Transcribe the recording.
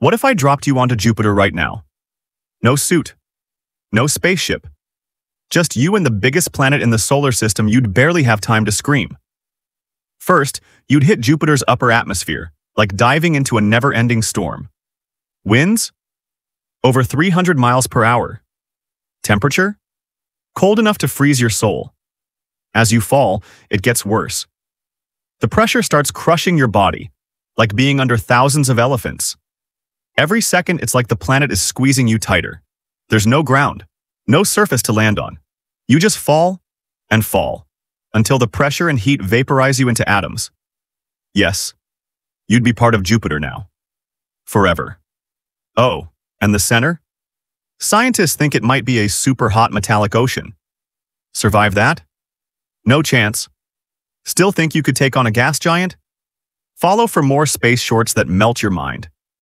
What if I dropped you onto Jupiter right now? No suit. No spaceship. Just you and the biggest planet in the solar system you'd barely have time to scream. First, you'd hit Jupiter's upper atmosphere, like diving into a never-ending storm. Winds? Over 300 miles per hour. Temperature? Cold enough to freeze your soul. As you fall, it gets worse. The pressure starts crushing your body, like being under thousands of elephants. Every second, it's like the planet is squeezing you tighter. There's no ground, no surface to land on. You just fall and fall until the pressure and heat vaporize you into atoms. Yes, you'd be part of Jupiter now. Forever. Oh, and the center? Scientists think it might be a super hot metallic ocean. Survive that? No chance. Still think you could take on a gas giant? Follow for more space shorts that melt your mind.